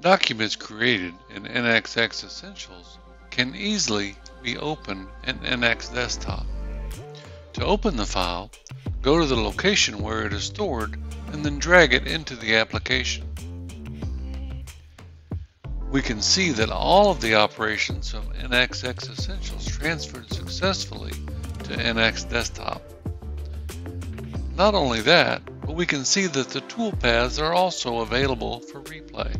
Documents created in NXX Essentials can easily be opened in NX Desktop. To open the file, go to the location where it is stored and then drag it into the application. We can see that all of the operations from NXX Essentials transferred successfully to NX Desktop. Not only that, but we can see that the toolpaths are also available for replay.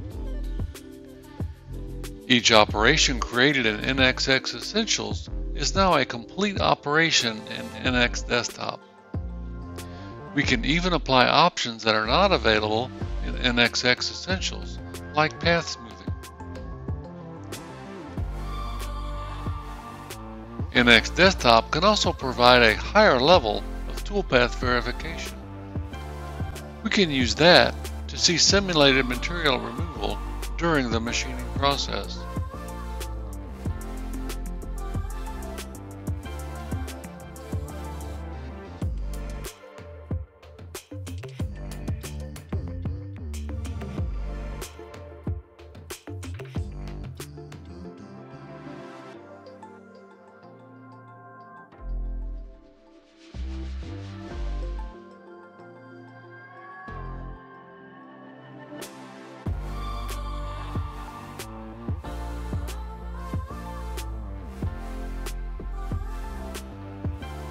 Each operation created in NXX Essentials is now a complete operation in NX Desktop. We can even apply options that are not available in NXX Essentials, like path smoothing. NX Desktop can also provide a higher level of toolpath verification. We can use that to see simulated material removal during the machining process.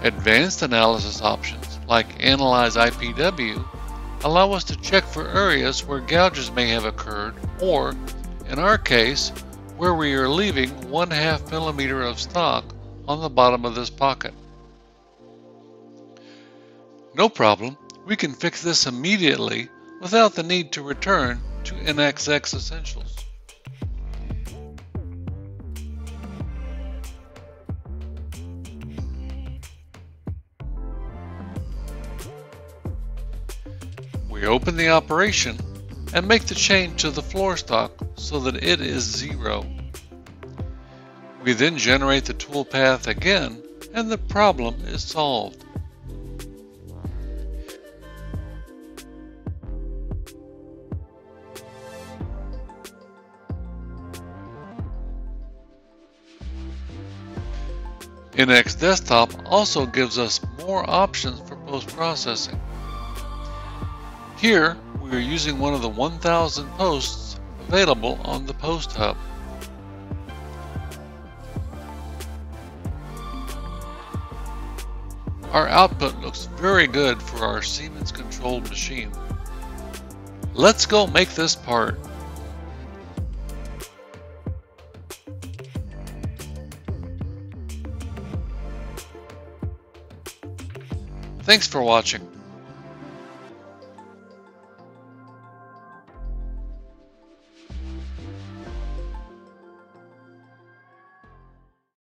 Advanced analysis options, like Analyze IPW, allow us to check for areas where gouges may have occurred or, in our case, where we are leaving 1 half millimeter of stock on the bottom of this pocket. No problem, we can fix this immediately without the need to return to NXX Essentials. We open the operation and make the change to the floor stock so that it is zero. We then generate the toolpath again and the problem is solved. NX Desktop also gives us more options for post-processing. Here, we are using one of the 1000 posts available on the Post Hub. Our output looks very good for our Siemens controlled machine. Let's go make this part. Thanks for watching.